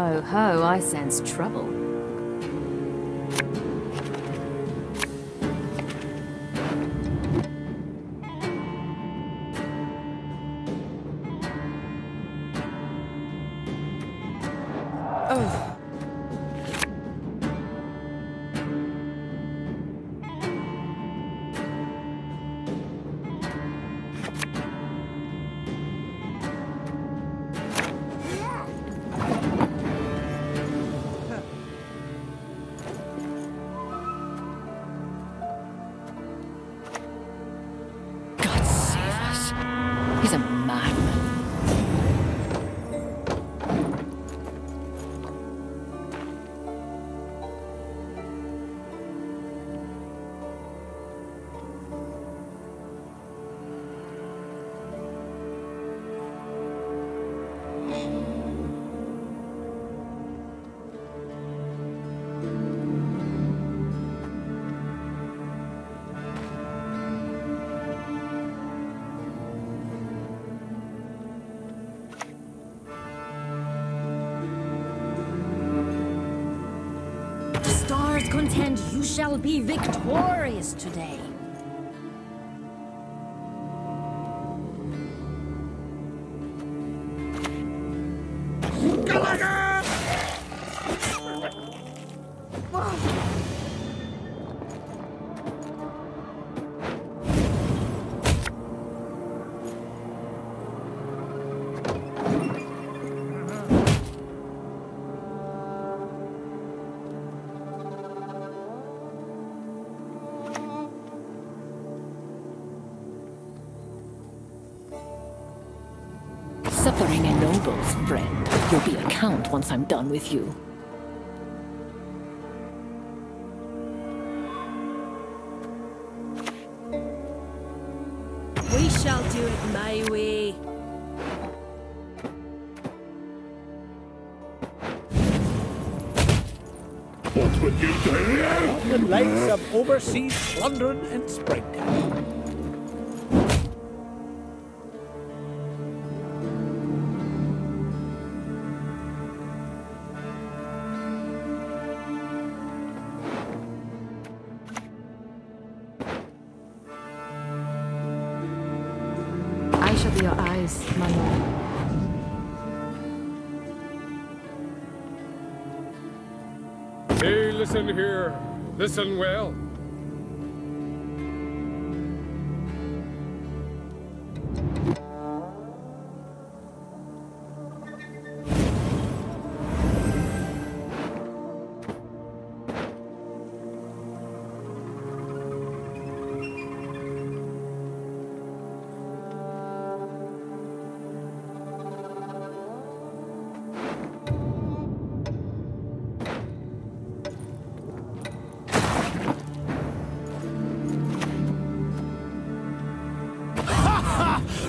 Ho ho, I sense trouble. Contend you shall be victorious today. Suffering ennobles, friend. You'll be a count once I'm done with you. We shall do it my way. What would you do? The likes of overseas plundering and springtime. Listen here. Listen well.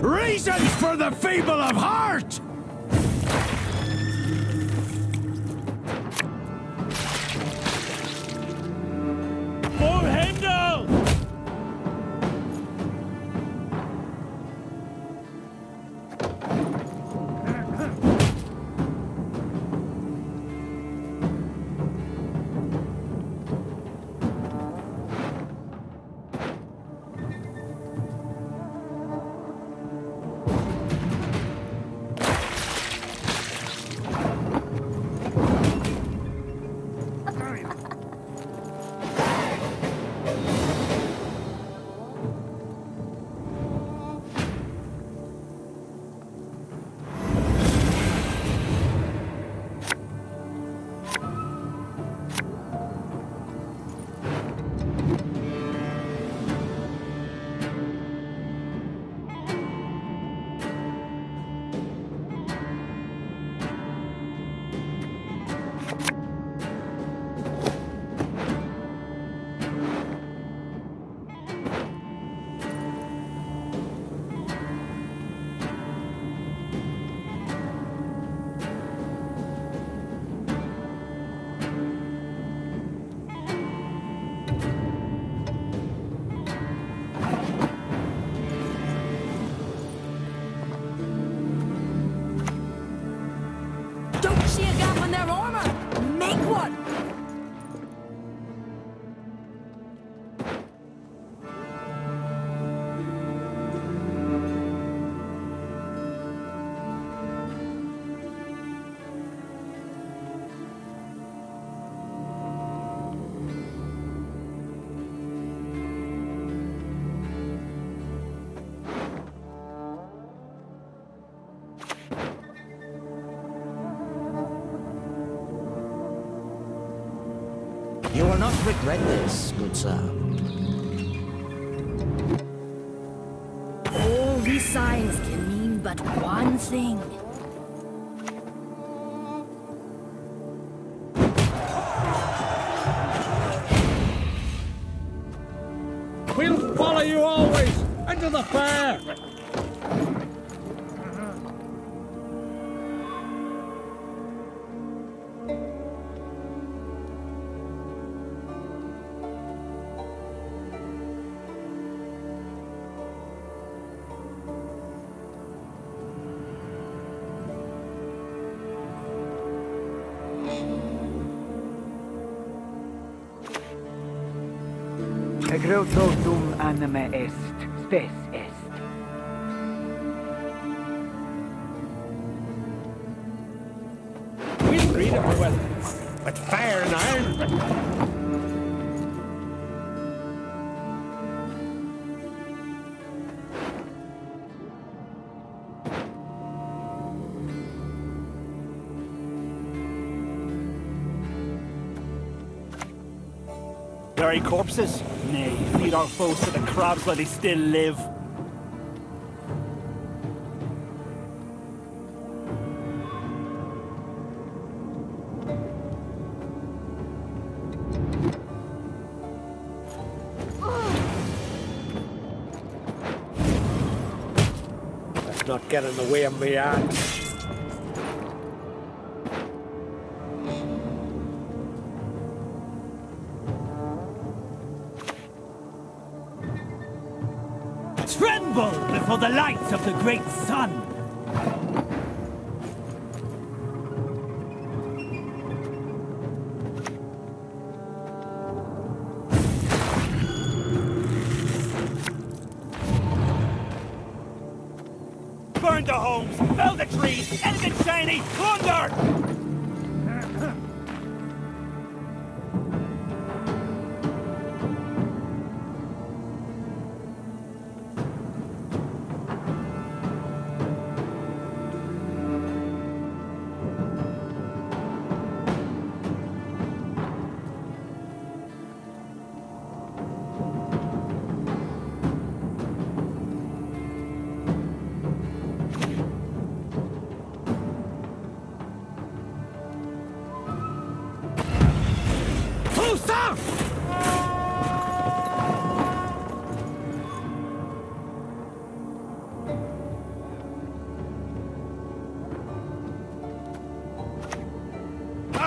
Reasons for the feeble of heart! Not regret this, good sir. All these signs can mean but one thing. We'll follow you always into the fair. Egrototum anima est, spes est. We'll greet him well. With fire and iron. Bury corpses? Nay, feed our foes to the crabs while they still live. Let's not get in the way of me axe. Tremble before the light of the great sun!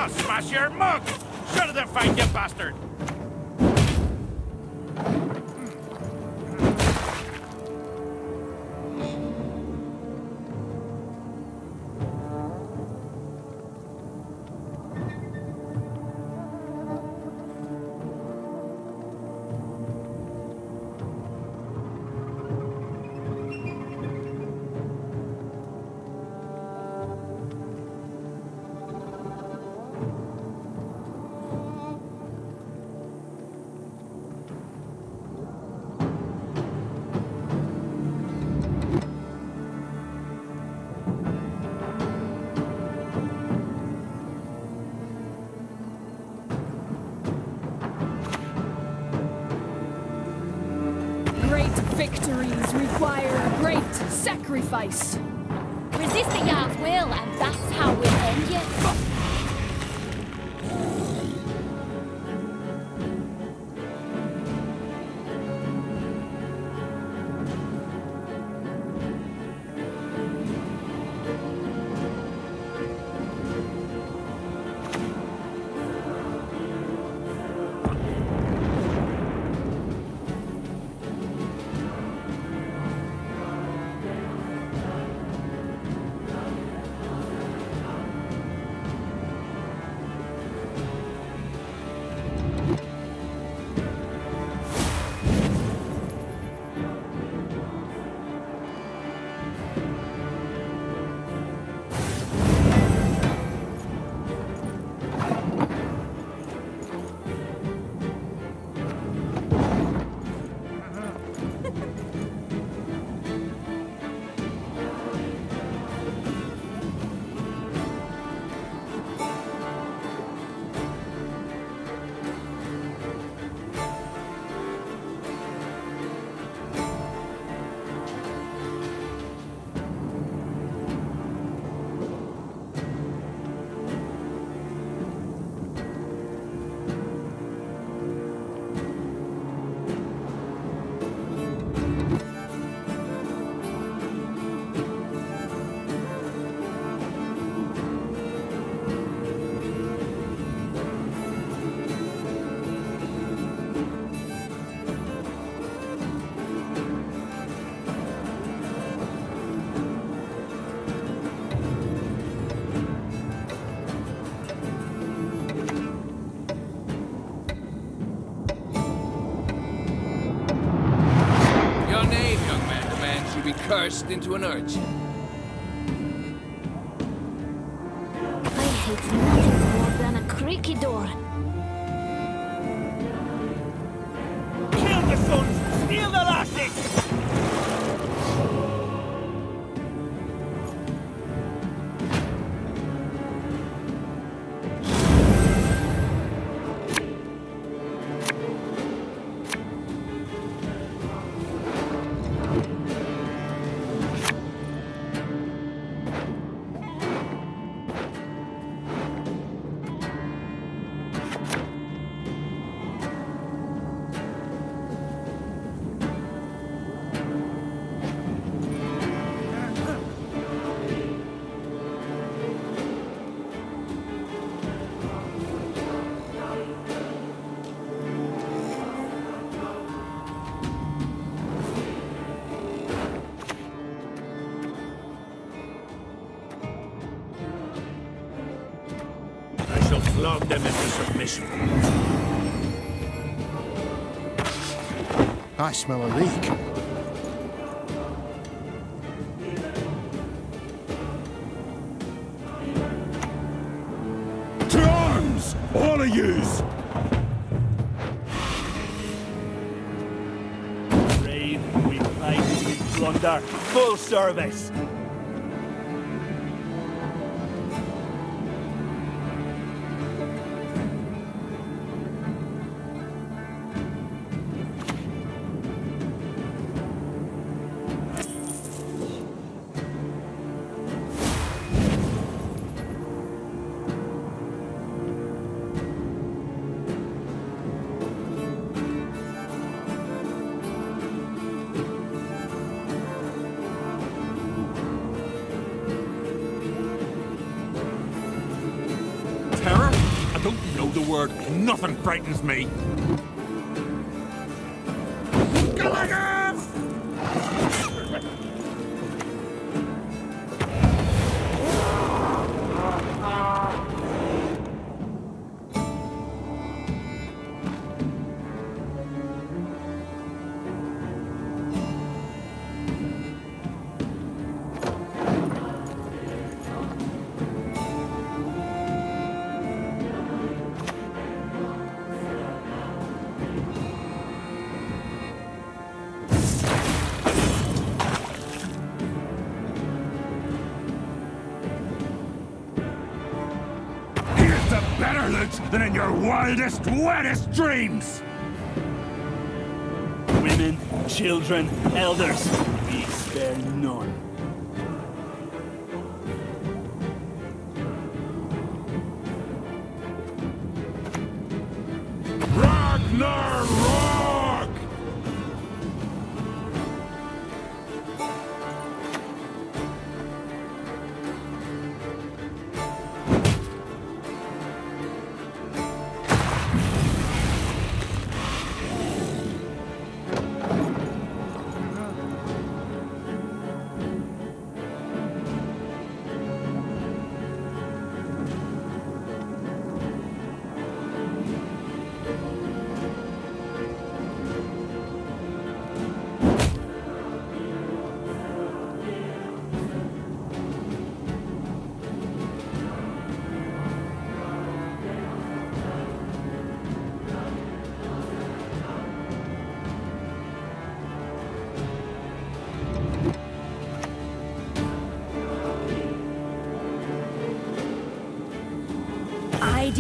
I'll smash your mug! Shut it and fight, you bastard! Sacrifice. Resist the Yard's will, and that's how we'll end you. Cursed into an urchin. I hate nothing more than a creaky door. I shall flog them into submission. I smell a leak. To arms! All of yous! Raid, we fight, we plunder. Full service. Word. Nothing frightens me. Better loot than in your wildest, wettest dreams! Women, children, elders. We spare none.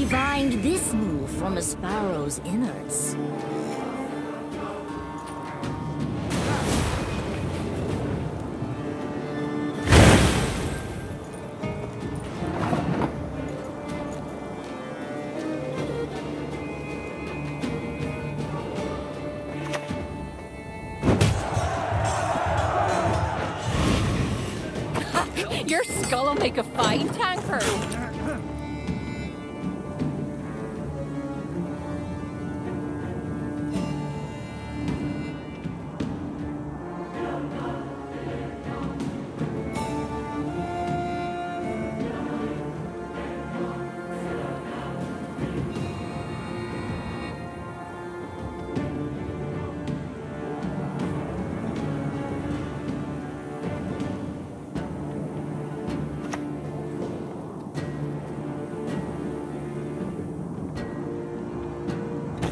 Divined this move from a sparrow's innards. Your skull'll make a fine tanker.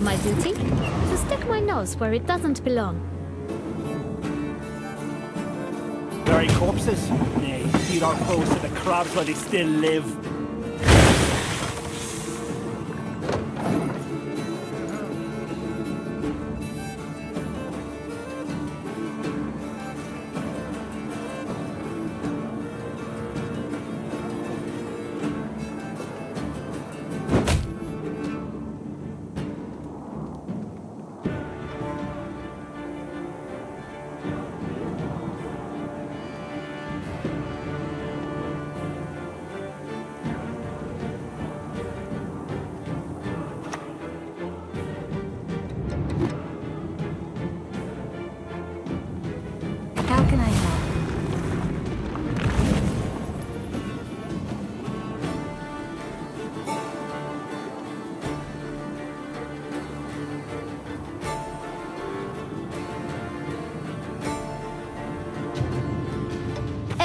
My duty? To stick my nose where it doesn't belong. Very corpses? Nay, feed our foes to the crabs while they still live.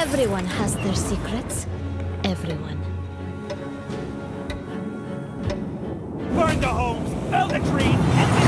Everyone has their secrets. Everyone. Burn the homes! Fell the trees!